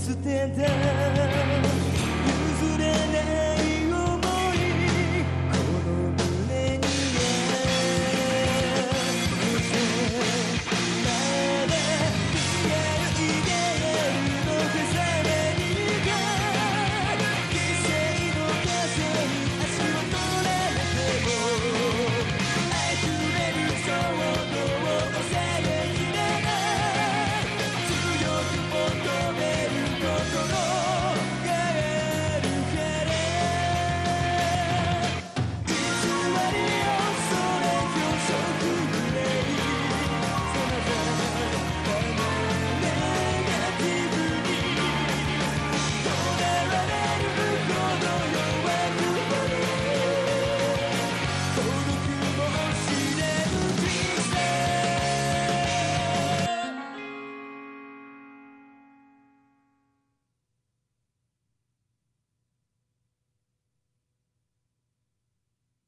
penso tentar.